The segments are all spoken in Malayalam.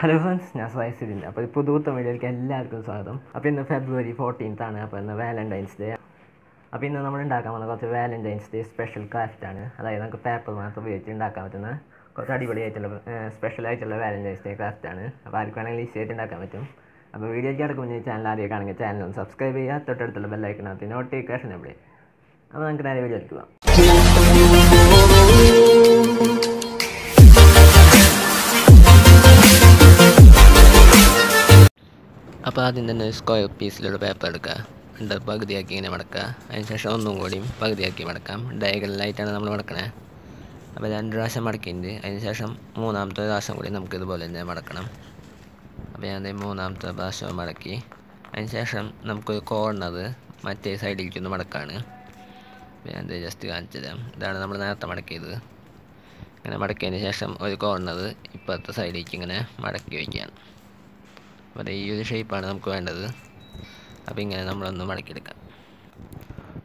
ഹലോ ഫ്രണ്ട്സ് ഞാൻ സ്വയസിദിൻ അപ്പോൾ ഇപ്പോൾ ദൂത്തം വീഡിയോയിലേക്ക് എല്ലാവർക്കും സ്വാഗതം. അപ്പോൾ ഇന്ന് ഫെബ്രുവരി ഫോർട്ടീൻത്ത് ആണ്. അപ്പോൾ ഇന്ന് വാലന്റൈൻസ് ഡേ അപ്പോൾ ഇന്ന് നമ്മൾ ഉണ്ടാക്കാൻ പോകുന്ന കുറച്ച് വാലന്റൈൻസ് ഡേ സ്പെഷ്യൽ ക്രാഫ്റ്റ് ആണ്. അതായത് നമുക്ക് പേപ്പർ മാത്രം ഉപയോഗിച്ച് ഉണ്ടാക്കാൻ പറ്റുന്ന കുറച്ച് അടിപൊളിയായിട്ടുള്ള സ്പെഷ്യൽ ആയിട്ടുള്ള വാലന്റൈൻസ് ഡേ ക്രാഫ്റ്റ് ആണ്. അപ്പോൾ ആർക്ക് വേണമെങ്കിൽ ഈസി ആയിട്ട് ഉണ്ടാക്കാൻ പറ്റും. അപ്പോൾ വീഡിയോയ്ക്ക് കിടക്കും മുന്നേ ചാനൽ ആദ്യം കാണുമെങ്കിൽ ചാനൽ ഒന്ന് സബ്സ്ക്രൈബ് ചെയ്യുക. തൊട്ടടുത്തുള്ള ബെല്ലൈക്കനകത്ത് നോട്ടിഫിക്കേഷൻ എവിടെ അപ്പോൾ നമുക്ക് നേരെ വീഡിയോ എടുക്കുക അപ്പോൾ ആദ്യം തന്നെ സ്ക്വയർ പീസിലുള്ള പേപ്പർ എടുക്കുക. ഉണ്ട് പകുതിയാക്കി ഇങ്ങനെ മടക്കുക. അതിനുശേഷം ഒന്നും കൂടിയും പകുതിയാക്കി മടക്കാം. ഡയഗണലായിട്ടാണ് നമ്മൾ മടക്കണേ. അപ്പോൾ രണ്ട് പ്രാവശ്യം മടക്കിയിട്ടുണ്ട്. അതിനുശേഷം മൂന്നാമത്തെ പ്രാവശ്യം കൂടി നമുക്ക് ഇതുപോലെ തന്നെ മടക്കണം. അപ്പോൾ ഞാൻ മൂന്നാമത്തെ പ്രാവശ്യം മടക്കി. അതിനുശേഷം നമുക്ക് കോർണത് മറ്റേ സൈഡിലേക്ക് ഒന്ന് മടക്കാണ്. അപ്പോൾ ഞാൻ ജസ്റ്റ് കാണിച്ചു തരാം. ഇതാണ് നമ്മൾ നേരത്തെ മടക്കിയത്. ഇങ്ങനെ മടക്കിയതിന് ശേഷം ഒരു കോർണത് ഇപ്പോഴത്തെ സൈഡിലേക്ക് ഇങ്ങനെ മടക്കി വയ്ക്കുകയാണ്. അപ്പോൾ ഈ ഒരു ഷേപ്പാണ് നമുക്ക് വേണ്ടത്. അപ്പോൾ ഇങ്ങനെ നമ്മളൊന്ന് മടക്കിയെടുക്കാം.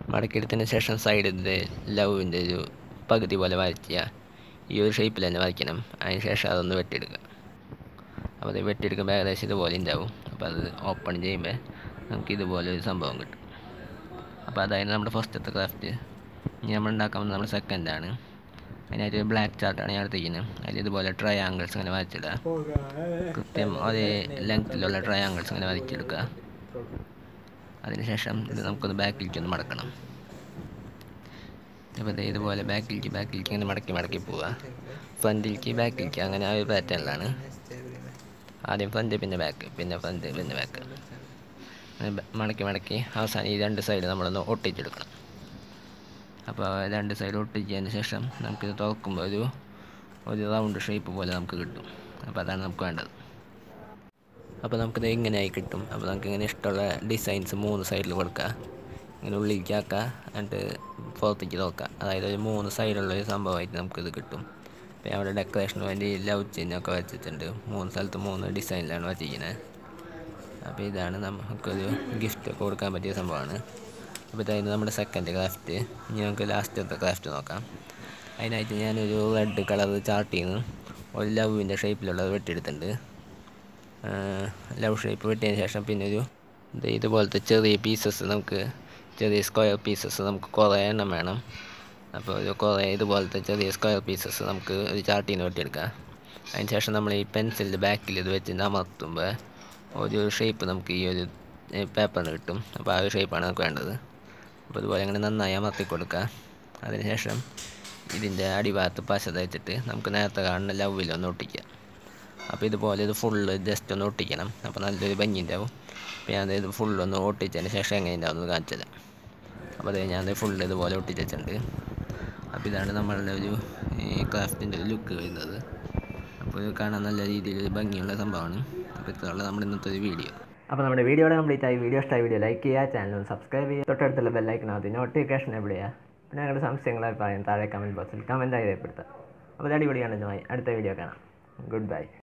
മടക്കിയെടുത്തതിന് ശേഷം സൈഡിന്റെ ലവിന്റെ ഒരു പകുതി പോലെ വരയ്ക്കുക. ഈ ഒരു ഷേപ്പിൽ തന്നെ വരയ്ക്കണം. അതിന് ശേഷം അതൊന്ന് വെട്ടിയെടുക്കുക. അപ്പോൾ അത് വെട്ടിയെടുക്കുമ്പോൾ ഏകദേശം ഇതുപോലെ ഉണ്ടാവും. അപ്പോൾ അത് ഓപ്പൺ ചെയ്യുമ്പോൾ നമുക്ക് ഇതുപോലെ ഒരു സംഭവം കിട്ടും. അപ്പോൾ അതായത് നമ്മുടെ ഫസ്റ്റത്തെ ക്രാഫ്റ്റ് ഇനി നമ്മൾ ഉണ്ടാക്കാൻ നമ്മുടെ സെക്കൻഡാണ് അതിനായിട്ട് ബ്ലാക്ക് ചാർട്ടാണ് ഞാൻ എടുത്തിരിക്കുന്നത്. അതിൽ ഇതുപോലെ ട്രയാങ്കിൾസ് ഇങ്ങനെ വരച്ചിടുക. കൃത്യം അതേ ലെങ്ത്തിലുള്ള ട്രയാങ്കിൾസ് ഇങ്ങനെ വരച്ചെടുക്കുക. അതിനുശേഷം ഇത് നമുക്കൊന്ന് ബാക്കിലേക്ക് ഒന്ന് മടക്കണം. അപ്പോൾ ഇതുപോലെ ബാക്കിലേക്ക് ബാക്കിലേക്ക് ഇങ്ങനെ മടക്കി മടക്കി പോവുക. ഫ്രണ്ടിലേക്ക് ബാക്കിലേക്ക് അങ്ങനെ ആ ഒരു പാറ്റേണിലാണ് ആദ്യം ഫ്രണ്ട് പിന്നെ ബാക്ക് പിന്നെ ഫ്രണ്ട് പിന്നെ ബാക്ക് മടക്കി മടക്കി അവസാനം ഈ രണ്ട് സൈഡ് നമ്മളൊന്ന് ഒട്ടിച്ചെടുക്കണം. അപ്പോൾ രണ്ട് സൈഡ് ചെയ്തതിന് ശേഷം നമുക്കിത് തുറക്കുമ്പോൾ ഒരു ഒരു റൗണ്ട് ഷേപ്പ് പോലെ നമുക്ക് കിട്ടും. അപ്പോൾ അതാണ് നമുക്ക് വേണ്ടത്. അപ്പോൾ നമുക്കിത് ഇങ്ങനെയായി കിട്ടും. അപ്പോൾ നമുക്ക് ഇങ്ങനെ ഇഷ്ടമുള്ള ഡിസൈൻസ് മൂന്ന് സൈഡിൽ കൊടുക്കുക ഇങ്ങനെ ഉള്ളിലേക്ക് എന്നിട്ട് പുറത്തേക്ക് തുറക്കാം അതായത് ഒരു മൂന്ന് സൈഡിലുള്ള ഒരു സംഭവമായിട്ട് നമുക്കിത് കിട്ടും. അപ്പോൾ അവിടെ ഡെക്കറേഷന് വേണ്ടി ലവ് ചിഹ്നമൊക്കെ വരച്ചിട്ടുണ്ട്. മൂന്ന് സ്ഥലത്ത് മൂന്ന് ഡിസൈനിലാണ് വരച്ചിരിക്കുന്നത് അപ്പോൾ ഇതാണ് നമുക്കൊരു ഗിഫ്റ്റ് കൊടുക്കാൻ പറ്റിയ സംഭവമാണ്. അപ്പോൾ ഇതായിരുന്നു നമ്മുടെ സെക്കൻഡ് ക്രാഫ്റ്റ് ഇനി നമുക്ക് ലാസ്റ്റത്തെ ക്രാഫ്റ്റ് നോക്കാം. അതിനായിട്ട് ഞാനൊരു റെഡ് കളർ ചാർട്ട് ചെയ്യുന്നു. ഒരു ലവിന്റെ ഷേപ്പിലുള്ളത് വെട്ടിയെടുത്തിട്ടുണ്ട്. ലവ് ഷേപ്പ് വെട്ടിയതിന് ശേഷം പിന്നെ ഒരു ഇത് ഇതുപോലത്തെ ചെറിയ പീസസ് നമുക്ക് ചെറിയ സ്ക്വയർ പീസസ് നമുക്ക് കുറേ എണ്ണം വേണം. അപ്പോൾ ഒരു കുറേ ഇതുപോലത്തെ ചെറിയ സ്ക്വയർ പീസസ് നമുക്ക് ഒരു ചാർട്ടിൽ നിന്ന് വെട്ടിയെടുക്കാം. അതിന് ശേഷം നമ്മൾ ഈ പെൻസിലിന്റെ ബാക്കിൽ ഇത് വെച്ച് അമർത്തുമ്പോൾ ഒരു ഷേപ്പ് നമുക്ക് ഈ ഒരു പേപ്പറിന് കിട്ടും. അപ്പോൾ ആ ഒരു ഷേപ്പാണ് നമുക്ക് വേണ്ടത്. അപ്പോൾ ഇതുപോലെ അങ്ങനെ നന്നായി അമർത്തി കൊടുക്കുക അതിനുശേഷം ഇതിന്റെ അടിഭാഗത്ത് പശ തേച്ചിട്ട് നമുക്ക് നേരത്തെ കാണുന്ന ലവിലൊന്ന് ഒട്ടിക്കാം അപ്പോൾ ഇതുപോലെ ഇത് ഫുള്ള് ജസ്റ്റ് ഒന്ന് ഒട്ടിക്കണം. അപ്പോൾ നല്ലൊരു ഭംഗി ഉണ്ടാവും അപ്പോൾ ഞാൻ ഇത് ഫുള്ളൊന്ന് ഒട്ടിച്ചതിന് ശേഷം എങ്ങനെ ഉണ്ടാവും കാണിച്ചു തരാം. അപ്പോൾ അത് ഞാൻ ഫുള്ള് ഇതുപോലെ ഒട്ടിച്ച് വെച്ചിട്ടുണ്ട്. അപ്പോൾ ഇതാണ് നമ്മളുടെ ഒരു ക്രാഫ്റ്റിന്റെ ഒരു ലുക്ക് വരുന്നത്. അപ്പോൾ ഇത് കാണാൻ നല്ല രീതിയിൽ ഭംഗിയുള്ള സംഭവമാണ്. അപ്പോൾ ഇത്രയുള്ള നമ്മുടെ ഇന്നത്തെ ഒരു വീഡിയോ അപ്പോൾ നമ്മുടെ വീഡിയോയുടെ കംപ്ലീറ്റ് ആയി. വീഡിയോ ഇഷ്ടമായി വീഡിയോ ലൈക്ക് ചെയ്യുക ചാനൽ സബ്സ്ക്രൈബ് ചെയ്യുക. തൊട്ടടുത്തുള്ള ബെല്ലൈക്കനകത്ത് നോട്ടിഫിക്കേഷൻ എവിടെയാ പിന്നെ ഞങ്ങളുടെ സംശയങ്ങളെ അഭിപ്രായം താഴെ കമന്റ് ബോക്സിൽ കമന്റായി രേഖപ്പെടുത്തുക. അപ്പോൾ അടിപൊളിയാണ്. ഇതുമായി അടുത്ത വീഡിയോ കാണാം. Good bye